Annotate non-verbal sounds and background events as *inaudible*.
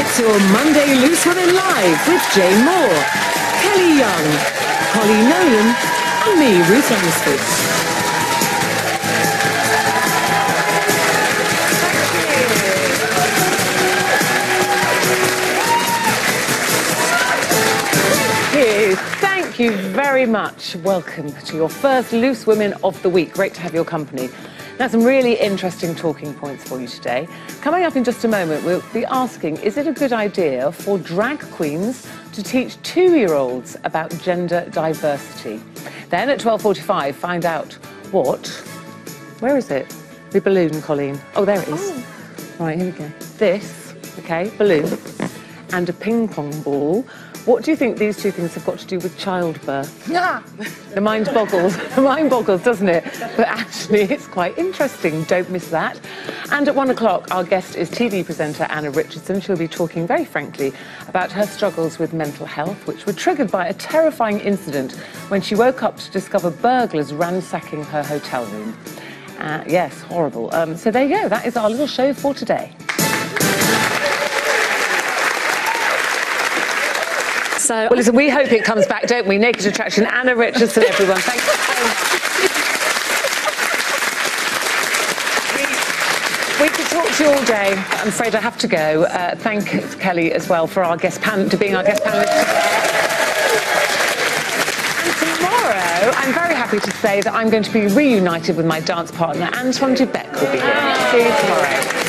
It's your Monday Loose Women Live with Jane Moore, Kelly Young, Holly Nolan, and me, Ruth Langsford. You very much. Welcome to your first Loose Women of the Week. Great to have your company. Now, some really interesting talking points for you today. Coming up in just a moment, we'll be asking is it a good idea for drag queens to teach two year olds about gender diversity? Then at 12.45, find out what. Where is it? The balloon, Coleen. Oh, there it is. Oh. Right, here we go. This, okay, balloon, and a ping pong ball. What do you think these two things have got to do with childbirth? *laughs* The mind boggles. *laughs* The mind boggles, doesn't it? But actually, it's quite interesting. Don't miss that. And at one o'clock, our guest is TV presenter Anna Richardson. She'll be talking very frankly about her struggles with mental health, which were triggered by a terrifying incident when she woke up to discover burglars ransacking her hotel room. Uh, yes, horrible. Um, so there you go. That is our little show for today. So Well, listen, we hope it comes back, don't we? Naked Attraction, Anna Richardson, everyone. Thank you so much. We, could talk to you all day. I'm afraid I have to go. Uh, thank Kelly as well for our guest pan- to being our guest panelist. And tomorrow, I'm very happy to say that I'm going to be reunited with my dance partner, Anton du Beke will be here. See you tomorrow.